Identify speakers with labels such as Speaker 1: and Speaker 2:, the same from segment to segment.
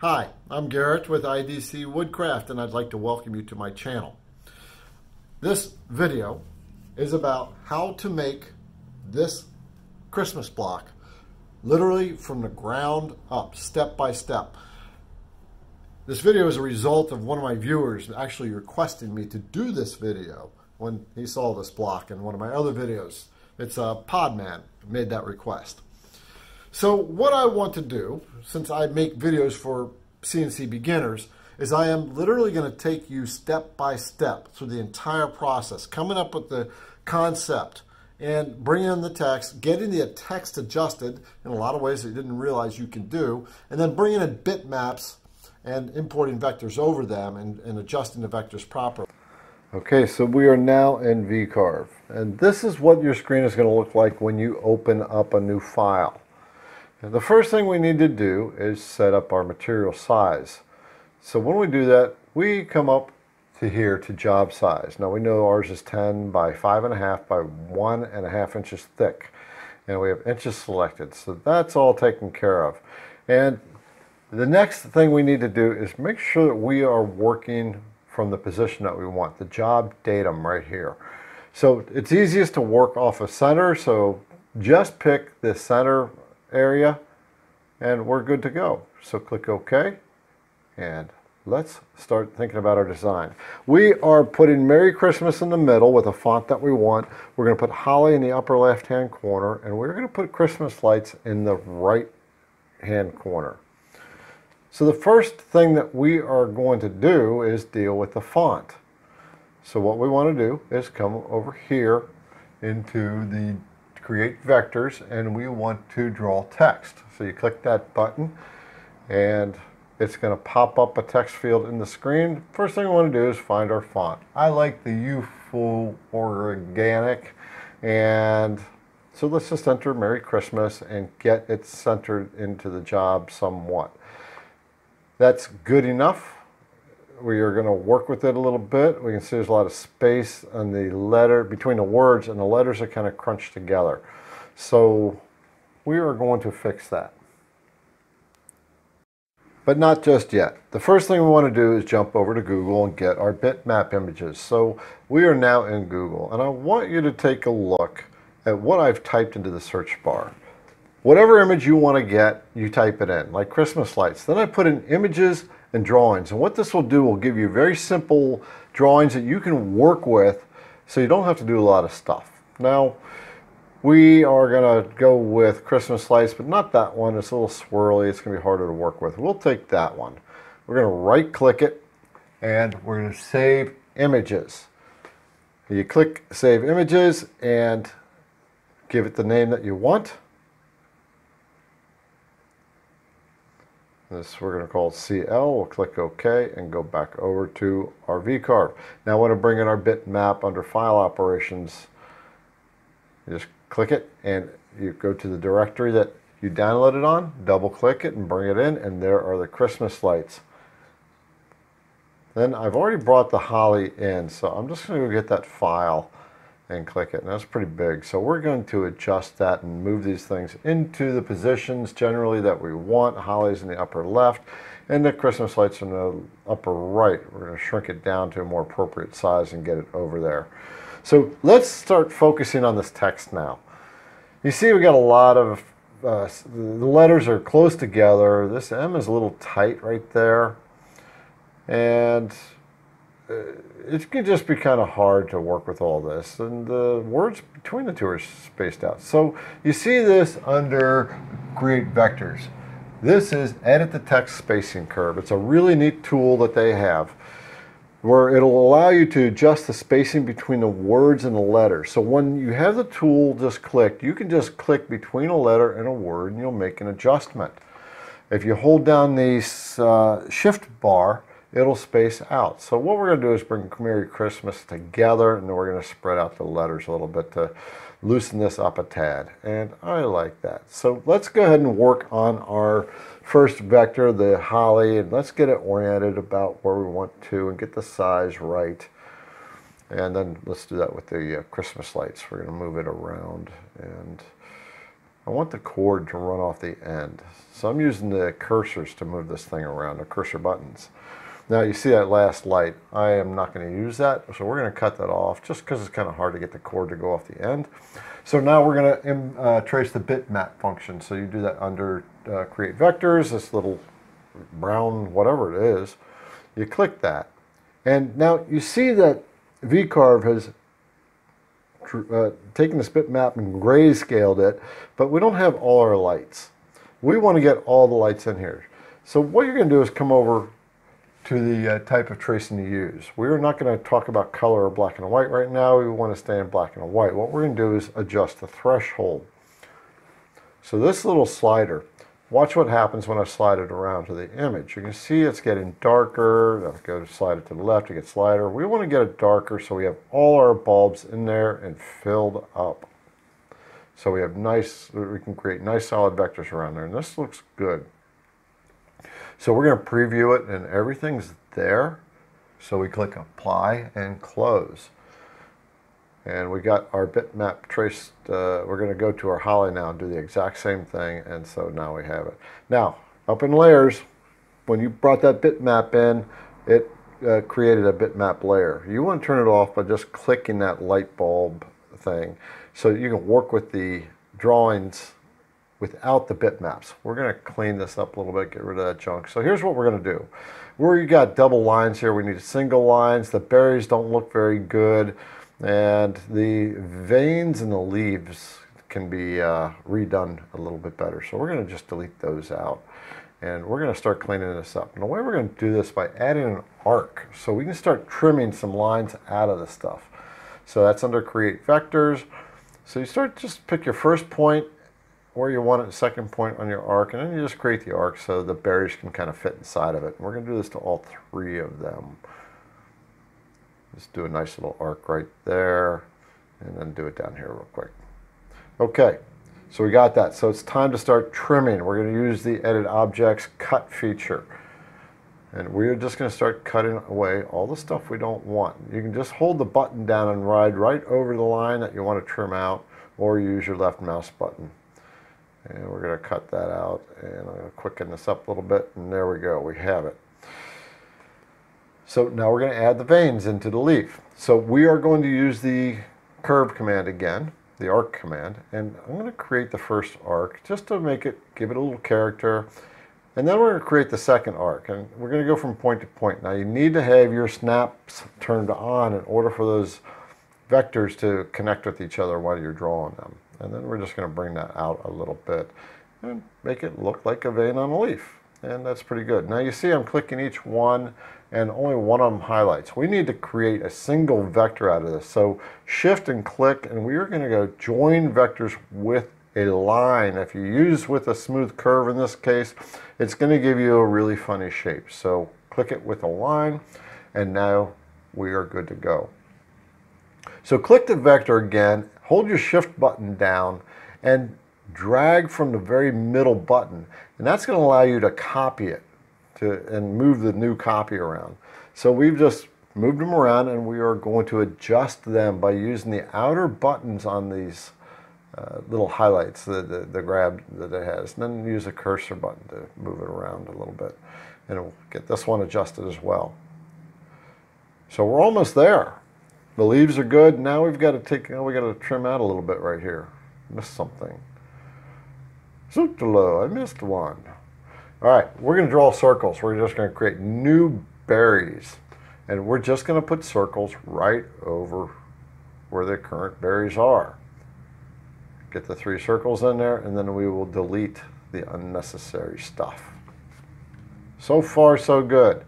Speaker 1: Hi, I'm Garrett with IDC Woodcraft and I'd like to welcome you to my channel. This video is about how to make this Christmas block literally from the ground up, step by step. This video is a result of one of my viewers actually requesting me to do this video when he saw this block in one of my other videos. It's a uh, Podman made that request. So what I want to do, since I make videos for CNC beginners, is I am literally going to take you step by step through the entire process, coming up with the concept and bringing in the text, getting the text adjusted in a lot of ways that you didn't realize you can do, and then bringing in bitmaps and importing vectors over them and, and adjusting the vectors properly. Okay, so we are now in VCarve, and this is what your screen is going to look like when you open up a new file. The first thing we need to do is set up our material size. So when we do that, we come up to here to job size. Now we know ours is 10 by 5.5 by 1.5 inches thick. And we have inches selected. So that's all taken care of. And the next thing we need to do is make sure that we are working from the position that we want, the job datum right here. So it's easiest to work off of center. So just pick the center area and we're good to go. So click OK and let's start thinking about our design. We are putting Merry Christmas in the middle with a font that we want. We're going to put Holly in the upper left hand corner and we're going to put Christmas lights in the right hand corner. So the first thing that we are going to do is deal with the font. So what we want to do is come over here into the create vectors and we want to draw text. So you click that button and it's going to pop up a text field in the screen. First thing we want to do is find our font. I like the youthful organic and so let's just enter Merry Christmas and get it centered into the job somewhat. That's good enough. We are going to work with it a little bit. We can see there's a lot of space on the letter between the words and the letters are kind of crunched together. So we are going to fix that. But not just yet. The first thing we want to do is jump over to Google and get our bitmap images. So we are now in Google and I want you to take a look at what I've typed into the search bar. Whatever image you want to get, you type it in, like Christmas lights. Then I put in images and drawings. And what this will do will give you very simple drawings that you can work with so you don't have to do a lot of stuff. Now, we are going to go with Christmas lights, but not that one. It's a little swirly. It's going to be harder to work with. We'll take that one. We're going to right click it and we're going to save images. You click save images and give it the name that you want. This we're going to call CL. We'll click OK and go back over to our VCarve. Now I want to bring in our bitmap under File Operations. You just click it and you go to the directory that you downloaded on, double click it and bring it in, and there are the Christmas lights. Then I've already brought the holly in, so I'm just going to go get that file and click it. And that's pretty big. So we're going to adjust that and move these things into the positions generally that we want. Holly's in the upper left and the Christmas lights in the upper right. We're going to shrink it down to a more appropriate size and get it over there. So let's start focusing on this text now. You see we got a lot of, uh, the letters are close together. This M is a little tight right there. And it can just be kind of hard to work with all this. And the words between the two are spaced out. So you see this under Create Vectors. This is Edit the Text Spacing Curve. It's a really neat tool that they have where it'll allow you to adjust the spacing between the words and the letters. So when you have the tool just clicked, you can just click between a letter and a word and you'll make an adjustment. If you hold down the uh, shift bar, it'll space out. So what we're going to do is bring Merry Christmas together and then we're going to spread out the letters a little bit to loosen this up a tad. And I like that. So let's go ahead and work on our first vector, the holly, and let's get it oriented about where we want to and get the size right. And then let's do that with the uh, Christmas lights. We're going to move it around and I want the cord to run off the end. So I'm using the cursors to move this thing around, the cursor buttons. Now you see that last light. I am not going to use that, so we're going to cut that off just because it's kind of hard to get the cord to go off the end. So now we're going to uh, trace the bitmap function. So you do that under uh, create vectors, this little brown whatever it is. You click that. And now you see that VCarve has uh, taken this bitmap and grayscaled it, but we don't have all our lights. We want to get all the lights in here. So what you're going to do is come over to the uh, type of tracing to use. We're not going to talk about color or black and white right now. We want to stay in black and white. What we're going to do is adjust the threshold. So this little slider, watch what happens when I slide it around to the image. You can see it's getting darker. I'll go to slide it to the left, it gets lighter. We want to get it darker so we have all our bulbs in there and filled up. So we have nice, we can create nice solid vectors around there. And this looks good. So we're going to preview it and everything's there. So we click apply and close. And we got our bitmap traced. Uh, we're going to go to our Holly now and do the exact same thing. And so now we have it. Now, up in layers, when you brought that bitmap in, it uh, created a bitmap layer. You want to turn it off by just clicking that light bulb thing so you can work with the drawings without the bitmaps. We're going to clean this up a little bit, get rid of that junk. So here's what we're going to do. Where you got double lines here, we need single lines. The berries don't look very good. And the veins and the leaves can be uh, redone a little bit better. So we're going to just delete those out. And we're going to start cleaning this up. And the way we're going to do this by adding an arc. So we can start trimming some lines out of the stuff. So that's under create vectors. So you start just pick your first point where you want it, second point on your arc, and then you just create the arc so the berries can kind of fit inside of it. And we're going to do this to all three of them. Just do a nice little arc right there, and then do it down here real quick. Okay, so we got that. So it's time to start trimming. We're going to use the Edit Objects Cut feature. And we're just going to start cutting away all the stuff we don't want. You can just hold the button down and ride right over the line that you want to trim out, or use your left mouse button. And we're going to cut that out and I'm going to quicken this up a little bit and there we go, we have it. So now we're going to add the veins into the leaf. So we are going to use the curve command again, the arc command, and I'm going to create the first arc just to make it, give it a little character. And then we're going to create the second arc and we're going to go from point to point. Now you need to have your snaps turned on in order for those vectors to connect with each other while you're drawing them. And then we're just going to bring that out a little bit and make it look like a vein on a leaf. And that's pretty good. Now you see I'm clicking each one and only one of them highlights. We need to create a single vector out of this. So shift and click and we are going to go join vectors with a line. If you use with a smooth curve in this case, it's going to give you a really funny shape. So click it with a line and now we are good to go. So click the vector again hold your shift button down and drag from the very middle button. And that's going to allow you to copy it to, and move the new copy around. So we've just moved them around and we are going to adjust them by using the outer buttons on these uh, little highlights, the, the, the, grab that it has. And then use a cursor button to move it around a little bit. And we'll get this one adjusted as well. So we're almost there. The leaves are good. Now we've got to take, oh, we got to trim out a little bit right here. Missed something. Zootalo, I missed one. All right, we're going to draw circles. We're just going to create new berries. And we're just going to put circles right over where the current berries are. Get the three circles in there, and then we will delete the unnecessary stuff. So far, so good.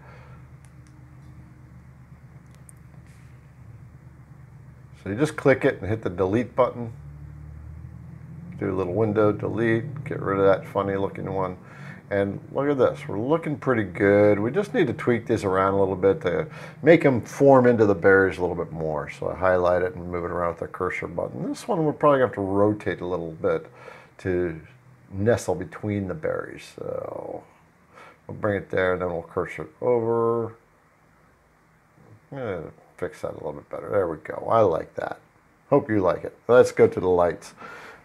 Speaker 1: You just click it and hit the delete button. Do a little window, delete, get rid of that funny looking one. And look at this, we're looking pretty good. We just need to tweak these around a little bit to make them form into the berries a little bit more. So I highlight it and move it around with the cursor button. This one we're probably have to rotate a little bit to nestle between the berries. So we'll bring it there and then we'll cursor it over. Yeah, fix that a little bit better. There we go. I like that. Hope you like it. Let's go to the lights.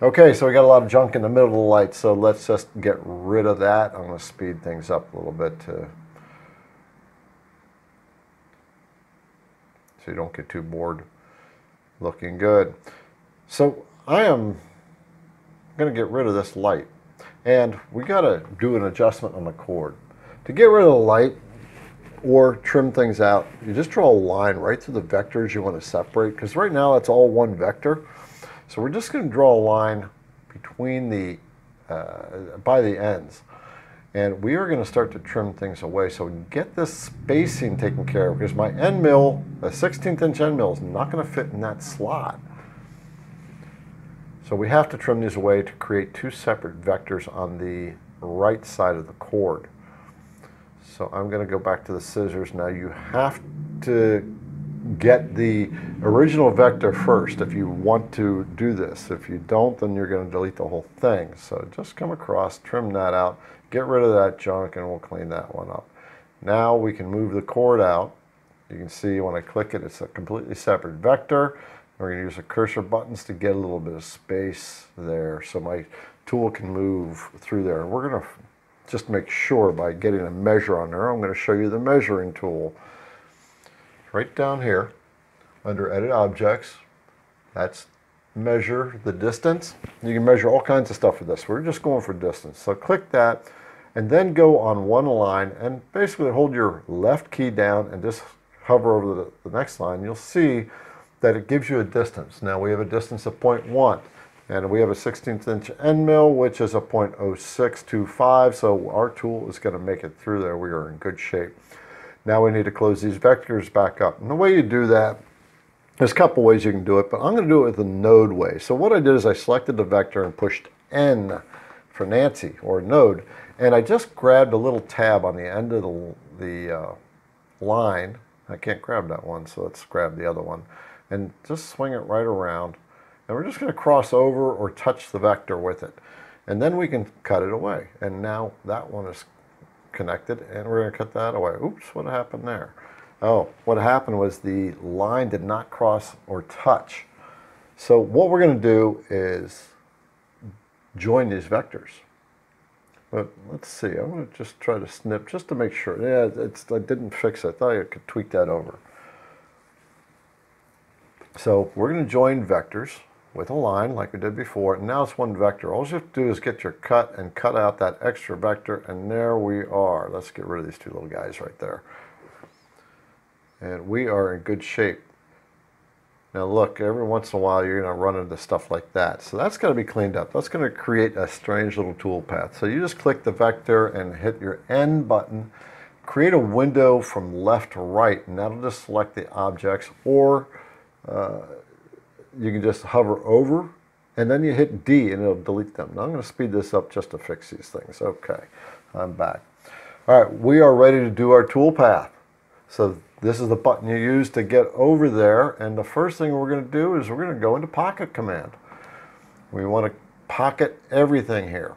Speaker 1: Okay, so we got a lot of junk in the middle of the light, so let's just get rid of that. I'm going to speed things up a little bit to so you don't get too bored. Looking good. So I am going to get rid of this light. And we got to do an adjustment on the cord. To get rid of the light or trim things out, you just draw a line right through the vectors you want to separate because right now it's all one vector. So we're just going to draw a line between the, uh, by the ends. And we are going to start to trim things away so get this spacing taken care of because my end mill, a 16th inch end mill is not going to fit in that slot. So we have to trim these away to create two separate vectors on the right side of the cord. So I'm going to go back to the scissors. Now you have to get the original vector first if you want to do this. If you don't, then you're going to delete the whole thing. So just come across, trim that out, get rid of that junk, and we'll clean that one up. Now we can move the cord out. You can see when I click it, it's a completely separate vector. We're going to use the cursor buttons to get a little bit of space there so my tool can move through there. We're going to just make sure by getting a measure on there, I'm going to show you the measuring tool. Right down here under Edit Objects, that's measure the distance. You can measure all kinds of stuff with this. We're just going for distance. So click that and then go on one line and basically hold your left key down and just hover over the, the next line. You'll see that it gives you a distance. Now we have a distance of 0.1 and we have a 16th inch end mill which is a 0.0625 so our tool is going to make it through there. We are in good shape. Now we need to close these vectors back up. And the way you do that, there's a couple ways you can do it, but I'm going to do it with the node way. So what I did is I selected the vector and pushed N for Nancy or node, and I just grabbed a little tab on the end of the, the uh, line. I can't grab that one, so let's grab the other one and just swing it right around. And we're just going to cross over or touch the vector with it. And then we can cut it away. And now that one is connected and we're going to cut that away. Oops, what happened there? Oh, what happened was the line did not cross or touch. So what we're going to do is join these vectors. But let's see, I'm going to just try to snip just to make sure. Yeah, it's, I didn't fix it. I thought I could tweak that over. So we're going to join vectors with a line like we did before. And now it's one vector. All you have to do is get your cut and cut out that extra vector. And there we are. Let's get rid of these two little guys right there. And we are in good shape. Now look, every once in a while you're going to run into stuff like that. So that's got to be cleaned up. That's going to create a strange little tool path. So you just click the vector and hit your N button. Create a window from left to right, and that'll just select the objects or uh, you can just hover over and then you hit D and it'll delete them. Now I'm going to speed this up just to fix these things. Okay, I'm back. All right, we are ready to do our toolpath. So this is the button you use to get over there. And the first thing we're going to do is we're going to go into pocket command. We want to pocket everything here.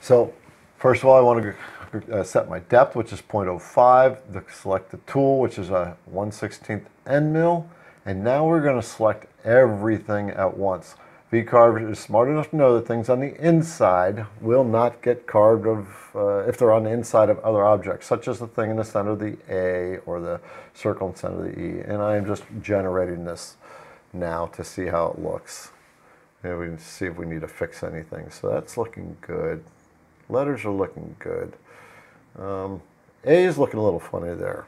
Speaker 1: So first of all, I want to uh, set my depth, which is 0.05, the, select the tool, which is a 1 16th end mill, and now we're going to select everything at once. VCarve is smart enough to know that things on the inside will not get carved of, uh, if they're on the inside of other objects, such as the thing in the center of the A or the circle in the center of the E. And I am just generating this now to see how it looks. And we can see if we need to fix anything. So that's looking good. Letters are looking good. Um, a is looking a little funny there.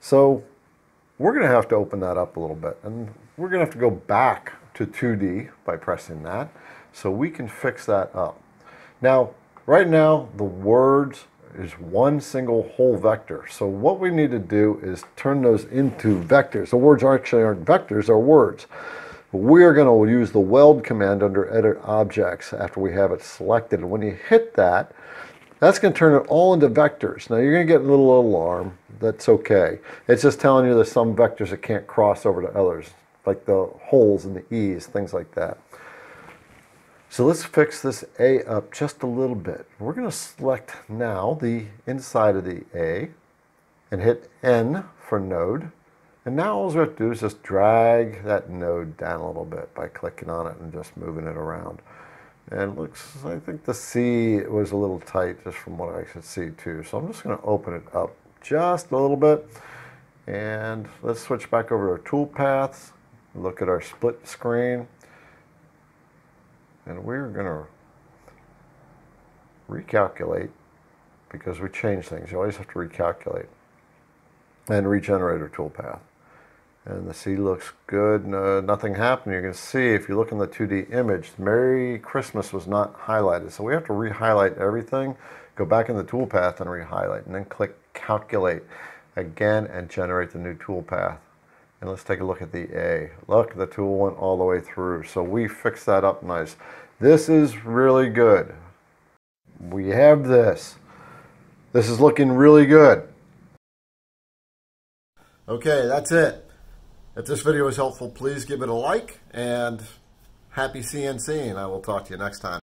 Speaker 1: So we're going to have to open that up a little bit. And we're going to have to go back to 2D by pressing that. So we can fix that up. Now, right now, the words is one single whole vector. So what we need to do is turn those into vectors. The words actually aren't vectors, they're words. We are going to use the weld command under edit objects after we have it selected. And when you hit that, that's going to turn it all into vectors. Now you're going to get a little alarm. That's okay. It's just telling you there's some vectors that can't cross over to others, like the holes and the E's, things like that. So let's fix this A up just a little bit. We're going to select now the inside of the A and hit N for node. And now all we have to do is just drag that node down a little bit by clicking on it and just moving it around. And looks, I think the C was a little tight just from what I could see too. So I'm just going to open it up just a little bit. And let's switch back over to our toolpaths. Look at our split screen. And we're going to recalculate because we change things. You always have to recalculate and regenerate our toolpath. And the C looks good, no, nothing happened. You can see if you look in the 2D image, Merry Christmas was not highlighted. So we have to re-highlight everything, go back in the toolpath and re-highlight, and then click Calculate again and generate the new toolpath. And let's take a look at the A. Look, the tool went all the way through. So we fixed that up nice. This is really good. We have this. This is looking really good. Okay, that's it. If this video was helpful, please give it a like and happy CNCing. I will talk to you next time.